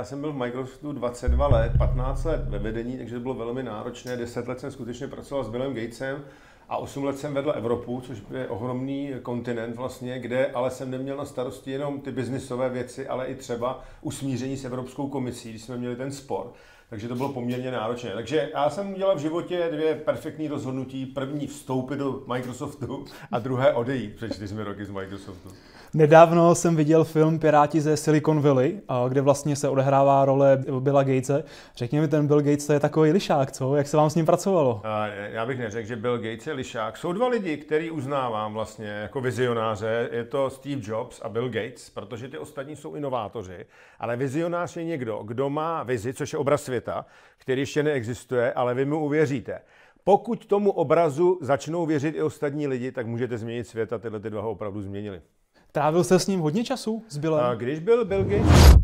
Já jsem byl v Microsoftu 22 let, 15 let ve vedení, takže to bylo velmi náročné. 10 let jsem skutečně pracoval s Billem Gatesem a 8 let jsem vedl Evropu, což je ohromný kontinent vlastně, kde ale jsem neměl na starosti jenom ty biznisové věci, ale i třeba usmíření s Evropskou komisí, když jsme měli ten spor. Takže to bylo poměrně náročné. Takže já jsem udělal v životě dvě perfektní rozhodnutí. První vstoupit do Microsoftu a druhé odejít před čtyřmi roky z Microsoftu. Nedávno jsem viděl film Piráti ze Silicon Valley, kde vlastně se odehrává role Billa Gatese. Řekni mi, ten Bill Gates je takový lišák, co? Jak se vám s ním pracovalo? Já bych neřekl, že Bill Gates je lišák. Jsou dva lidi, který uznávám vlastně jako vizionáře. Je to Steve Jobs a Bill Gates, protože ty ostatní jsou inovátoři. Ale vizionář je někdo, kdo má vizi, což je obraz světa, který ještě neexistuje, ale vy mu uvěříte. Pokud tomu obrazu začnou věřit i ostatní lidi, tak můžete změnit svět a tyhle ty dva ho opravdu změnili. Trávil jste s ním hodně času, s Billem? A když byl Bill Gates